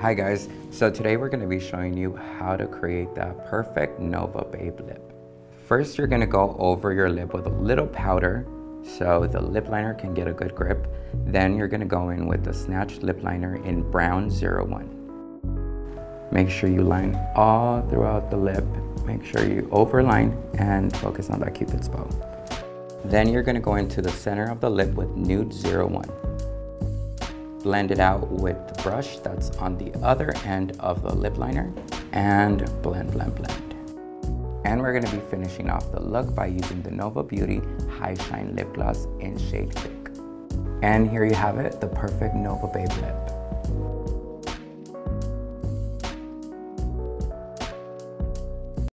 Hi guys, so today we're going to be showing you how to create that perfect Nova Babe lip. First you're going to go over your lip with a little powder so the lip liner can get a good grip. Then you're going to go in with the Snatch lip liner in brown 01. Make sure you line all throughout the lip. Make sure you overline and focus on that cupid's bow. Then you're gonna go into the center of the lip with Nude 01. Blend it out with the brush that's on the other end of the lip liner and blend, blend, blend. And we're gonna be finishing off the look by using the Nova Beauty High Shine Lip Gloss in shade Thick. And here you have it, the perfect Nova Babe lip.